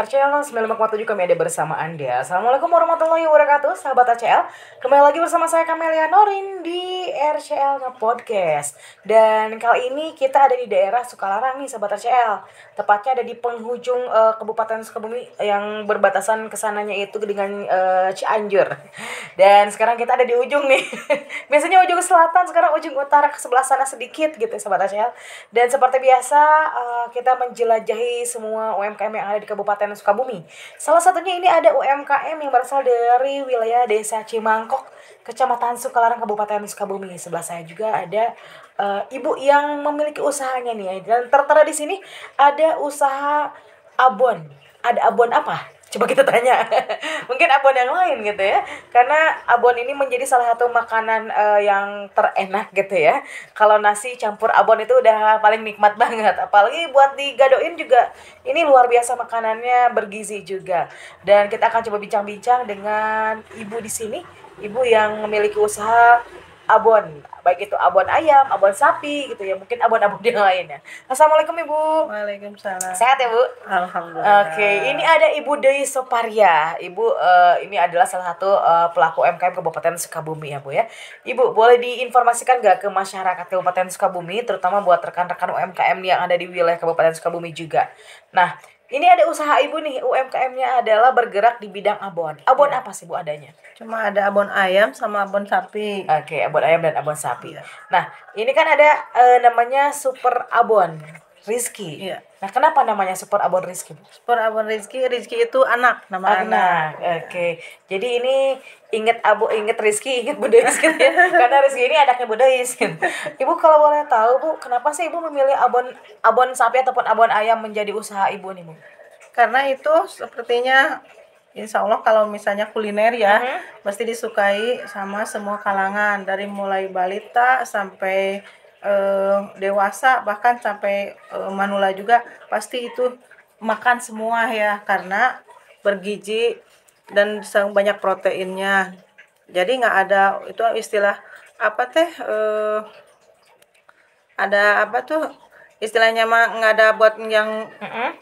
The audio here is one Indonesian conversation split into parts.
RCL 95.7 kami ada bersama Anda. Assalamualaikum warahmatullahi wabarakatuh Sahabat RCL Kembali lagi bersama saya Kamelia Norin di RCL Podcast Dan kali ini kita ada di daerah Sukalarang nih Sahabat RCL Tepatnya ada di penghujung uh, Kabupaten Sukabumi Yang berbatasan ke sananya itu dengan uh, Cianjur. Dan sekarang kita ada di ujung nih. Biasanya ujung selatan sekarang ujung utara ke sebelah sana sedikit gitu Sahabat RCL Dan seperti biasa uh, kita menjelajahi semua UMKM yang ada di Kabupaten Kabupaten Sukabumi. Salah satunya ini ada UMKM yang berasal dari wilayah Desa Cimangkok, Kecamatan Sukalarang, Kabupaten Sukabumi. Sebelah saya juga ada uh, ibu yang memiliki usahanya nih dan tertera di sini ada usaha abon. Ada abon apa? Coba kita tanya. Mungkin abon yang lain gitu ya. Karena abon ini menjadi salah satu makanan uh, yang terenak gitu ya. Kalau nasi campur abon itu udah paling nikmat banget. Apalagi buat digadoin juga. Ini luar biasa makanannya bergizi juga. Dan kita akan coba bincang-bincang dengan ibu di sini. Ibu yang memiliki usaha abon. Baik itu abon ayam abon sapi gitu ya. Mungkin abon-abon yang lainnya. Assalamualaikum ibu. Waalaikumsalam. Sehat ya bu? Alhamdulillah. Oke okay. ini ada ibu Dewi Soparia. Ibu uh, ini adalah salah satu uh, pelaku UMKM Kabupaten Sukabumi ya bu ya. Ibu boleh diinformasikan gak ke masyarakat Kabupaten Sukabumi terutama buat rekan-rekan UMKM yang ada di wilayah Kabupaten Sukabumi juga? Nah ini ada usaha ibu nih, UMKM-nya adalah bergerak di bidang abon. Abon ya. apa sih bu adanya? Cuma ada abon ayam sama abon sapi. Oke, okay, abon ayam dan abon sapi. Ya. Nah, ini kan ada uh, namanya super abon. Rizky. Iya. Nah, kenapa namanya Super Abon Rizky? Super Abon Rizky, Rizky itu anak, nama anak. anak. Oke. Okay. Jadi ini inget Abu, inget Rizky, inget Bude Rizky ya. Karena Rizky ini anaknya Bude Rizky. Ibu kalau boleh tahu, Bu, kenapa sih Ibu memilih abon abon sapi ataupun abon ayam menjadi usaha Ibu nih, Bu? Karena itu sepertinya Insya Allah kalau misalnya kuliner ya, -huh. pasti disukai sama semua kalangan. Dari mulai balita sampai uh, dewasa bahkan sampai uh, manula juga pasti itu makan semua ya. Karena bergizi dan sangat banyak proteinnya. Jadi nggak ada itu istilah apa teh uh, ada apa tuh? Istilahnya mah nggak ada buat yang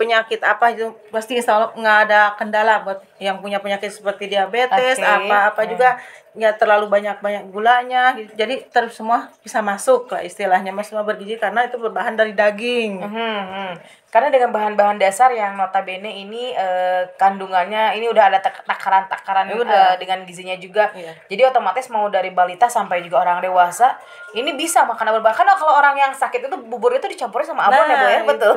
penyakit apa itu. Pasti insya Allah nggak ada kendala buat yang punya penyakit seperti diabetes okay. apa apa juga nggak terlalu banyak banyak gulanya jadi terus semua bisa masuk lah istilahnya mas semua bergizi karena itu berbahan dari daging. Hmm, hmm. karena dengan bahan-bahan dasar yang notabene ini uh, kandungannya ini udah ada takaran-takaran uh, dengan gizinya juga. Iya. jadi otomatis mau dari balita sampai juga orang dewasa ini bisa makan abon. Bahkan kalau orang yang sakit itu bubur itu dicampuri sama abon nah, ya bu ya? Nah, betul.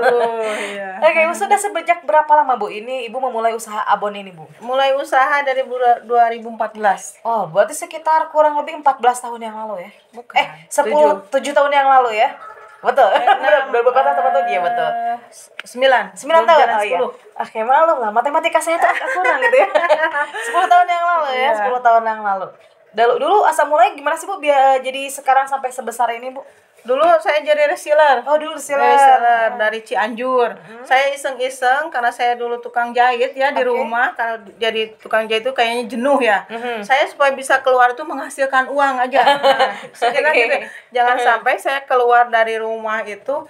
iya. oke okay, sudah sejak berapa lama bu ini ibu memulai usaha abon ini bu mulai usaha dari 2014 oh berarti sekitar kurang lebih 14 tahun yang lalu ya? Bukan. Eh, 10 7, 7 tahun yang lalu ya? Betul. Berapa tahun teman tuh? Iya betul. 9. 9 tahun. Oh iya. Oke, malu lah. Matematika saya tuh kurang gitu ya. 10 tahun yang lalu ya, 10 iya. tahun yang lalu. Dulu dulu asal mulai gimana sih Bu biar jadi sekarang sampai sebesar ini Bu? Dulu saya jadi reseller. Oh, dulu reseller. Reseller dari Cianjur. Hmm. Saya iseng-iseng karena saya dulu tukang jahit ya di rumah. Kalau jadi tukang jahit itu kayaknya jenuh ya. Hmm. Saya supaya bisa keluar itu menghasilkan uang aja. Nah, okay. gitu. Jangan hmm. sampai saya keluar dari rumah itu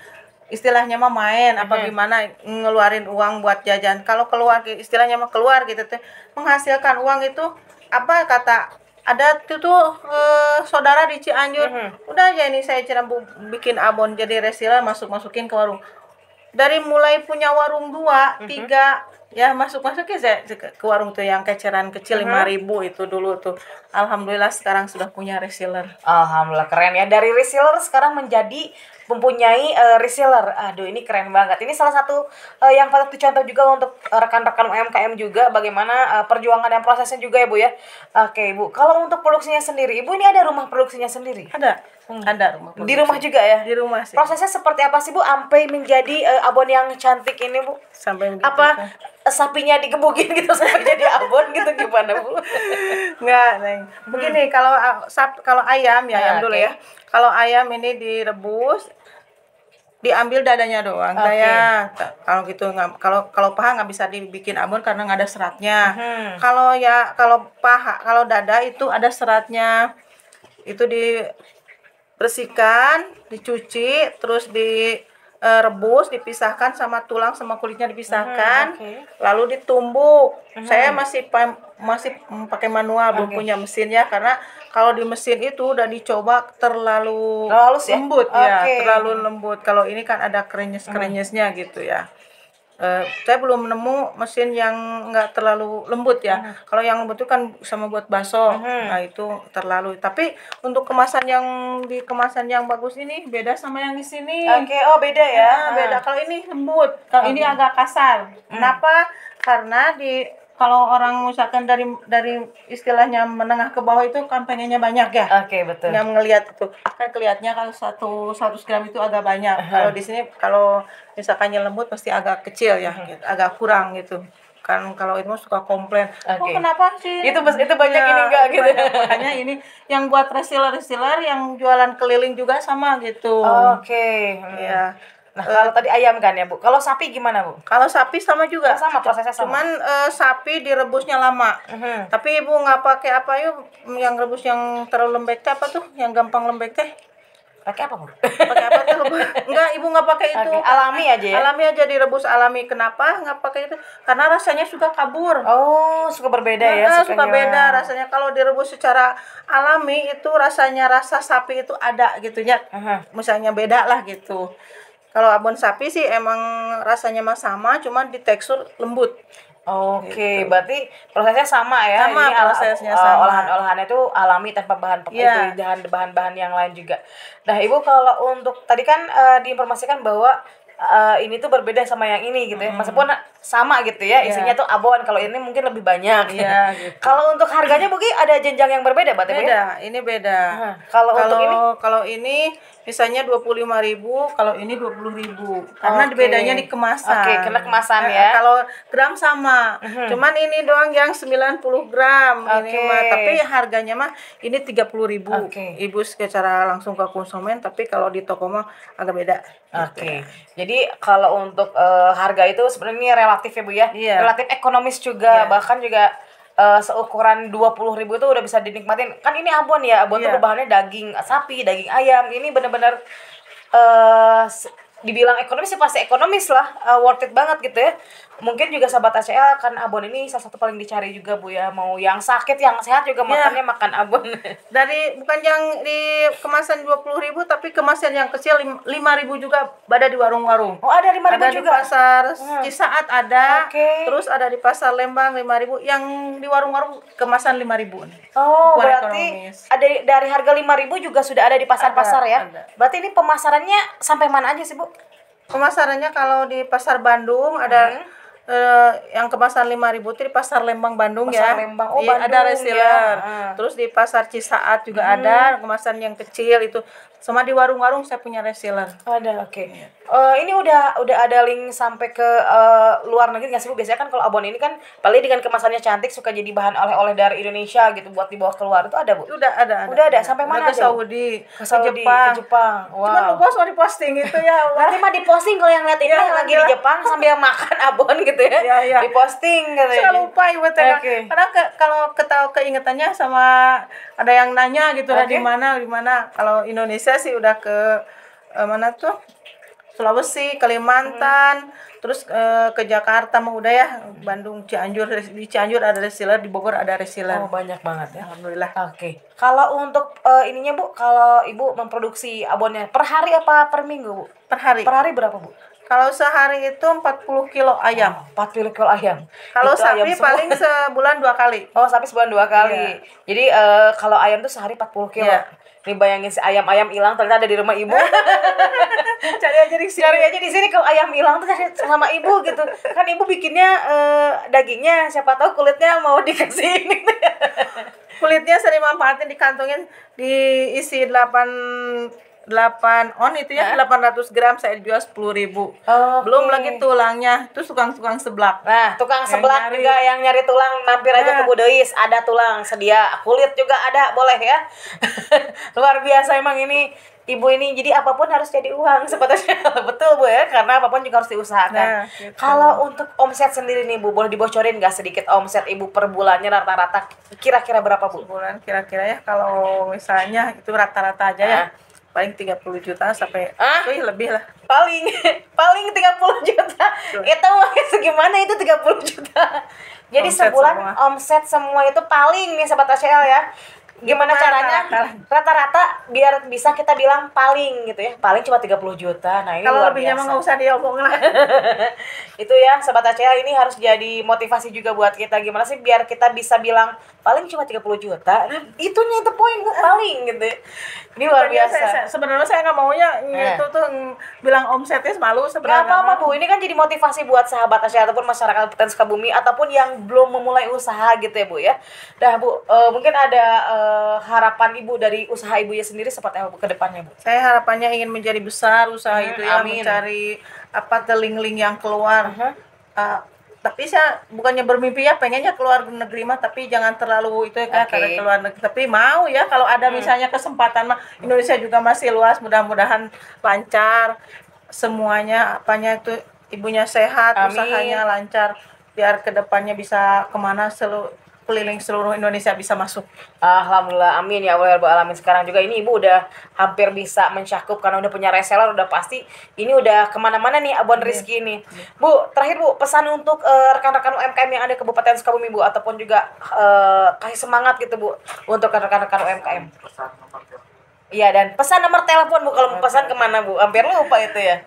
istilahnya mah main apa hmm. gimana ngeluarin uang buat jajan. Kalau keluar istilahnya mah keluar gitu tuh menghasilkan uang itu apa kata ada tuh tuh uh, saudara di Cianjur mm -hmm. udah aja ini saya cara bikin abon jadi reseller masuk masukin ke warung dari mulai punya warung dua mm -hmm. tiga ya masuk masuk ya saya ke warung tuh yang keceran kecil lima mm -hmm. ribu itu dulu tuh alhamdulillah sekarang sudah punya reseller alhamdulillah keren ya dari reseller sekarang menjadi mempunyai uh, reseller. Aduh, ini keren banget. Ini salah satu uh, yang patut dicontoh juga untuk rekan-rekan UMKM juga bagaimana uh, perjuangan dan prosesnya juga ya, Bu ya. Oke, Bu. Kalau untuk produksinya sendiri, Ibu ini ada rumah produksinya sendiri? Ada. Hmm. Ada rumah produksi. Di rumah juga ya? Di rumah sih. Prosesnya seperti apa sih, Bu? Sampai menjadi uh, abon yang cantik ini, Bu? Sampai apa sapinya digebukin gitu sampai jadi abon gitu gimana, Bu? Enggak, Neng. Begini, hmm. kalau sap kalau ayam ya, ayam ah, dulu ya. Kalau ayam ini direbus, diambil dadanya doang okay. saya kalau gitu nggak kalau kalau paha nggak bisa dibikin abon karena nggak ada seratnya hmm. kalau ya kalau paha kalau dada itu ada seratnya itu dibersihkan dicuci terus di eh, rebus dipisahkan sama tulang sama kulitnya dipisahkan Hmm, oke. lalu ditumbuk saya masih masih pakai manual belum Oke. punya mesin ya karena kalau di mesin itu udah dicoba terlalu halus ya? lembut ya Oke. terlalu lembut kalau ini kan ada krenyes krenyesnya gitu ya Eh, saya belum nemu mesin yang nggak terlalu lembut ya. Kalau yang lembut itu kan sama buat bakso. Nah, itu terlalu. Tapi untuk kemasan yang di kemasan yang bagus ini beda sama yang di sini. Oke, oh beda ya. Ya, beda. Kalau ini lembut, kalau ini agak kasar. Kenapa? Karena di kalau orang misalkan dari dari istilahnya menengah ke bawah itu kan pengennya banyak ya. Oke, betul. Yang ngelihat itu kan kelihatannya kalau satu 100 gram itu agak banyak. Kalau di sini kalau misalkannya lembut pasti agak kecil ya, gitu. agak kurang gitu. Kan kalau itu suka komplain, oh Oke. kenapa sih? Itu itu banyak Iya, ini enggak gitu. banyak. Makanya ini yang buat reseller-reseller yang jualan keliling juga sama gitu. Oke. hmm. Iya. Nah, kalau tadi ayam kan ya, Bu. Kalau sapi gimana, Bu? Kalau sapi sama juga. Oh, sama, prosesnya sama. Cuman eh, sapi direbusnya lama. Mhm. Tapi ibu nggak pakai apa yuk? Yang rebus yang terlalu lembek teh apa tuh? Yang gampang lembek teh? Pakai apa, Bu? Pakai apa tuh? Enggak, ibu nggak pakai itu. Oke, alami aja ya. Alami aja direbus alami. Kenapa nggak pakai itu? Karena rasanya suka kabur. Oh, suka berbeda ya Nah, suka sukanya. beda rasanya kalau direbus secara alami itu rasanya rasa sapi itu ada gitu ya. Aha. Misalnya beda lah gitu. Kalau abon sapi sih emang rasanya mah sama, cuman di tekstur lembut. Oke, berarti prosesnya sama ya. Gitu. Sama, Ini ala- prosesnya uh, sama. Olahan-olahannya itu alami tanpa bahan pe- Iya. itu bahan bahan-bahan yang lain juga. Nah, Ibu kalau untuk tadi kan uh, diinformasikan bahwa uh, ini tuh berbeda sama yang ini gitu ya. Meskipun sama gitu ya, isinya tuh abon. Kalau ini mungkin lebih banyak. Iya, gitu. kalau untuk harganya mungkin ada jenjang yang berbeda, Mbak Tebe? Beda, ini beda. Kalau untuk ini? kalau ini misalnya 25.000, kalau ini 20.000. Karena Oke. bedanya di kemasan. Oke, kena kemasan Eh, ya. Kalau gram sama. Cuman ini doang yang 90 gram ini Oke. mah, tapi harganya mah ini 30.000. Oke. Ibu secara langsung ke konsumen, tapi kalau di toko mah agak beda. Oke, jadi kalau untuk eh, harga itu sebenarnya relatif ya bu ya, Iya. relatif ekonomis juga, Iya. bahkan juga eh, seukuran dua puluh ribu itu udah bisa dinikmatin. Kan ini abon ya, abon Iya. tuh bahannya daging sapi, daging ayam. Ini bener-bener eh se- dibilang ekonomis ya pasti ekonomis lah, eh, worth it banget gitu ya. Mungkin juga sahabat ACL kan abon ini salah satu paling dicari juga bu ya, mau yang sakit, yang sehat juga Iya. makannya makan abon. Dari bukan yang di kemasan 20.000 tapi kemasan yang kecil lim- 5.000 juga ada di warung-warung. oh ada lima ribu ada juga. di pasar Hmm. Cisaat ada, Oke. terus ada di pasar Lembang 5000 yang di warung-warung kemasan 5000 nih. Oh, Ukuran berarti ekonomis. ada dari harga 5.000 juga sudah ada di pasar-pasar ya. ada. Berarti ini pemasarannya sampai mana aja sih, Bu? Pemasarannya kalau di pasar Bandung ada Hmm. eh, yang kemasan 5000 itu di pasar Lembang Bandung Pasar ya. Lembang. Oh, Iya, Bandung ada ya. reseller. Ah. Terus di pasar Cisaat juga ada kemasan yang kecil itu. Sama di warung-warung saya punya reseller. Ada, oke. Eh, ini udah udah ada link sampai ke eh, luar negeri nggak sih, Bu? Biasanya kan kalau abon ini kan paling dengan kemasannya cantik suka jadi bahan oleh-oleh dari Indonesia gitu buat dibawa keluar. Itu ada, Bu? Udah ada, Udah ada. Sampai mana Udah ada, ke? Saudi, Ke Saudi, Jepang. ke Jepang. Cuman Wow. lupa soal di posting itu ya. Nanti mah diposting kalau yang lihat ini Iya, yang lagi di iya. Jepang sambil makan abon gitu ya. Iya, iya. Diposting gitu Saya lupa ibu teh. Oke. Karena ke- kalau ketahu keingetannya sama ada yang nanya gitu lah Oke. di mana di mana. Kalau Indonesia sih udah ke eh, mana tuh? Sulawesi, Kalimantan, terus eh, ke Jakarta mau udah ya, Bandung, Cianjur, di Cianjur ada reseller, di Bogor ada reseller. Oh, banyak banget ya. Alhamdulillah. Oke. Kalau untuk eh, ininya Bu, kalau Ibu memproduksi abonnya per hari apa per minggu, Bu? Per hari. Per hari berapa, Bu? Kalau sehari itu 40 kilo ayam. 40 kilo ayam. Kalau Itu ayam sapi semua. paling sebulan dua kali. Oh, sapi sebulan dua kali. Jadi eh, kalau ayam tuh sehari 40 kilo. Iya. Nih bayangin si ayam-ayam hilang ternyata ada di rumah ibu. Cari aja di sini. Cari aja di sini kalau ayam hilang tuh cari sama ibu gitu. Kan ibu bikinnya eh, dagingnya siapa tahu kulitnya mau dikasih ini. kulitnya sering manfaatin dikantongin diisi 8 8 on itu ya 800 gram saya jual 10.000 ribu Oke. belum lagi tulangnya itu tukang-tukang seblak Nah, tukang Yang seblak nyari. juga yang nyari tulang mampir aja ke Nah. Budois, ada tulang sedia. Kulit juga ada, boleh ya. Luar biasa emang ini ibu ini jadi apa pun harus jadi uang sebetulnya betul bu ya karena apa pun juga harus diusahakan Nah, gitu. kalau untuk omset sendiri nih bu boleh dibocorin nggak sedikit omset ibu per bulannya rata-rata kira-kira berapa bu bulan kira-kira ya kalau misalnya itu rata-rata aja ya Nah. Paling 30 juta sampai Ah? Wih, lebih lah. Paling paling 30 juta. Tuh. itu makanya segimana itu 30 juta? Jadi Omset sebulan semua. omset semua itu paling nih sobat ACL ya. Gimana caranya rata-rata? biar bisa kita bilang paling gitu ya. Paling cuma 30 juta. Nah ini kalau lebihnya mah nggak usah diomong lah. Itu ya sobat ACL ini harus jadi motivasi juga buat kita. Gimana sih biar kita bisa bilang paling cuma 30 juta nah, itunya itu poin paling gitu ini luar biasa saya- sebenarnya saya nggak maunya Eh. itu tuh ng- bilang omsetnya malu sebenarnya apa-apa mah. Bu, ini kan jadi motivasi buat sahabat Asia ataupun masyarakat Kabupaten Sukabumi ataupun yang belum memulai usaha gitu ya Bu ya. Dah Bu, eh, mungkin ada eh, harapan Ibu dari usaha Ibu ya sendiri seperti apa Bu ke depannya Bu? saya harapannya ingin menjadi besar usaha Hmm, itu ya amin. mencari apa teling-ling yang keluar Aha. Ah, tapi saya bukannya bermimpi ya pengennya keluar negeri mah tapi jangan terlalu itu ya kan Oke. karena keluar negeri tapi mau ya kalau ada misalnya kesempatan mah Indonesia juga masih luas mudah-mudahan lancar semuanya apanya itu ibunya sehat Amin. usahanya lancar biar ke depannya bisa ke mana seluruh keliling seluruh Indonesia bisa masuk Alhamdulillah, amin ya Allah ya alamin. Sekarang juga ini Ibu udah hampir bisa mencakup karena udah punya reseller udah pasti ini udah ke mana-mana nih Abon Rizky ini. Bu, terakhir Bu pesan untuk eh, rekan-rekan UMKM yang ada di Kabupaten Sukabumi Bu ataupun juga eh, kasih semangat gitu Bu untuk rekan-rekan UMKM. Iya dan pesan nomor telepon Bu kalau mau pesan ke mana Bu? Hampir lupa itu ya.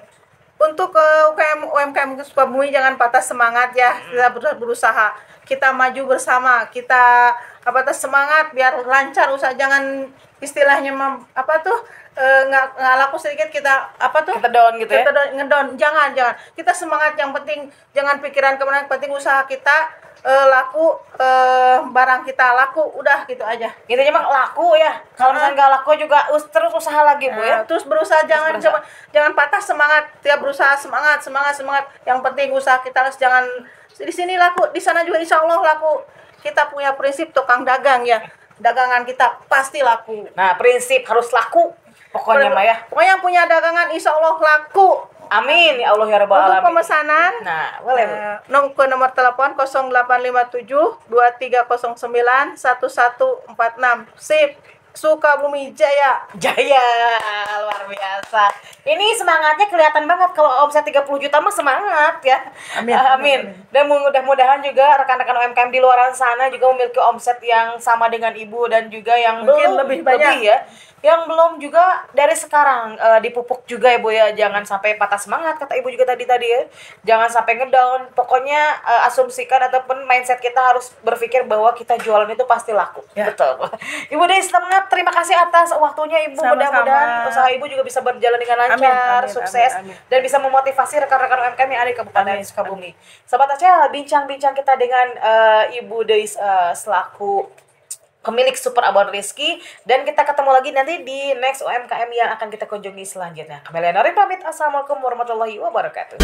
Untuk uh, UKM UMKM Sukabumi jangan patah semangat ya. Kita ber- berusaha. Kita maju bersama. Kita apa tuh semangat biar lancar usaha jangan istilahnya mem- apa tuh eh, nggak nggak laku sedikit kita apa tuh Kita down gitu ya. kita down- ngedown jangan jangan kita semangat yang penting jangan pikiran ke mana yang penting usaha kita eh, laku eh, barang kita laku udah gitu aja Intinya mah laku ya. Kalau misalnya nggak laku juga us- terus usaha lagi Bu ya. Nah, terus berusaha jangan berusaha. coba jangan patah semangat tiap berusaha semangat semangat semangat yang penting usaha kita harus jangan di sini laku di sana juga insya Allah laku kita punya prinsip tukang dagang ya dagangan kita pasti laku Nah, prinsip harus laku. Pokoknya mah ya. pokoknya yang punya dagangan insya Allah laku Amin ya Allah ya Rabbal untuk alamin. pemesanan Nah, boleh Bu. eh, nom- ke nomor telepon 0857 2309 1146 sip Sukabumi Jaya Jaya, luar biasa. Ini semangatnya kelihatan banget kalau omset 30 juta mah semangat ya. Amin, amin, amin. Dan mudah-mudahan juga rekan-rekan UMKM di luar sana juga memiliki omset yang sama dengan Ibu dan juga yang Mungkin belum lebih banyak. ya. Yang belum juga dari sekarang eh, dipupuk juga ya Bu ya. Jangan sampai patah semangat kata Ibu juga tadi tadi ya. Jangan sampai ngedown. Pokoknya eh, asumsikan ataupun mindset kita harus berpikir bahwa kita jualan itu pasti laku. Ya. Betul. Ibu Dei semangat. Terima kasih atas waktunya Ibu. Mudah-mudahan usaha Ibu juga bisa berjalan dengan lancar, Amin, amin, sukses amin, amin. dan bisa memotivasi rekan-rekan UMKM yang ada di Kabupaten Amin, Sukabumi. Sobat Aceh, bincang-bincang kita dengan eh, Ibu Dei eh, selaku pemilik Super Abon Rizky dan kita ketemu lagi nanti di next UMKM yang akan kita kunjungi selanjutnya. Kembali Norin pamit. Assalamualaikum warahmatullahi wabarakatuh.